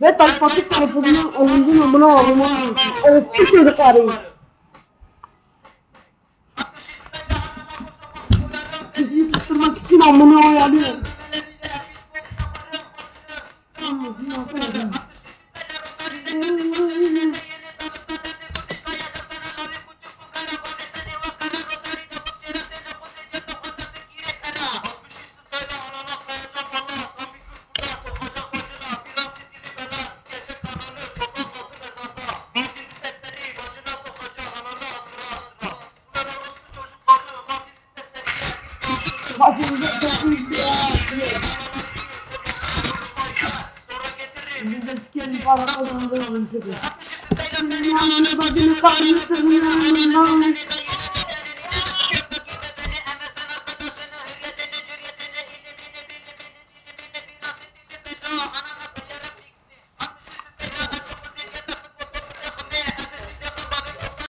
Ve Darpatik tarafından 10. numara alınmak için. Evet, bu çocuk arayın. Bizi tutturmak için amına oyalıyor. Valla kazandım onu size. Anne bacını kardeşlerini anlamam.